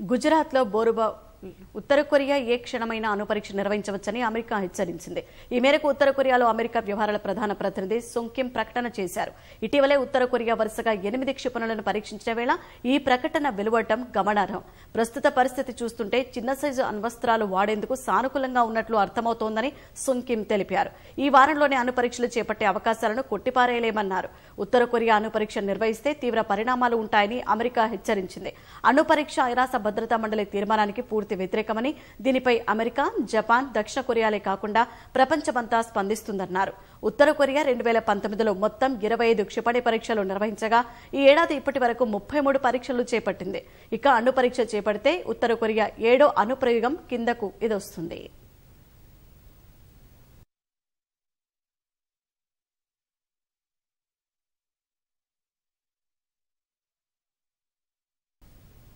గుజరాత్లో బోరుబా ఉత్తర కొరియా ఏ క్షణమైనా అణుపరీక్ష నిర్వహించవచ్చని అమెరికా హెచ్చరించింది. ఈ మేరకు ఉత్తర కొరియాలో అమెరికా వ్యవహారాల ప్రధాన ప్రతినిధి సొంకిం ప్రకటన చేశారు. ఇటీవలే ఉత్తర కొరియా వరుసగా ఎనిమిది క్షిపణులను పరీక్షించిన వేళ ఈ ప్రకటన వెలువడటం గమనార్హం. ప్రస్తుత పరిస్థితి చూస్తుంటే చిన్న సైజు అణ్వస్త్రాలు వాడేందుకు సానుకూలంగా ఉన్నట్లు అర్థమవుతోందని సుంకిం తెలిపారు. ఈ వారంలోనే అణుపరీక్షలు చేపట్టే అవకాశాలను కొట్టిపారేయలేమన్నారు. ఉత్తర కొరియా అణుపరీక్ష నిర్వహిస్తే తీవ్ర పరిణామాలు ఉంటాయని అమెరికా హెచ్చరించింది. అణుపరీక్ష ఐరాస భద్రతా మండలి తీర్మానానికి పూర్తి వ్యతిరేకమని దీనిపై అమెరికా జపాన్ దక్షిణ కొరియాలే కాకుండా ప్రపంచమంతా స్పందిస్తుందన్నారు. ఉత్తర కొరియా రెండు వేల పంతొమ్మిదిలో మొత్తం ఇరవై ఐదు క్షిపణి పరీక్షలు నిర్వహించగా ఈ ఏడాది ఇప్పటి వరకు ముప్పై మూడు పరీక్షలు చేపట్టింది. ఇక అణు పరీక్ష చేపడితే ఉత్తర కొరియా ఏడో అనుప్రయోగం కిందకు ఇదొస్తుంది.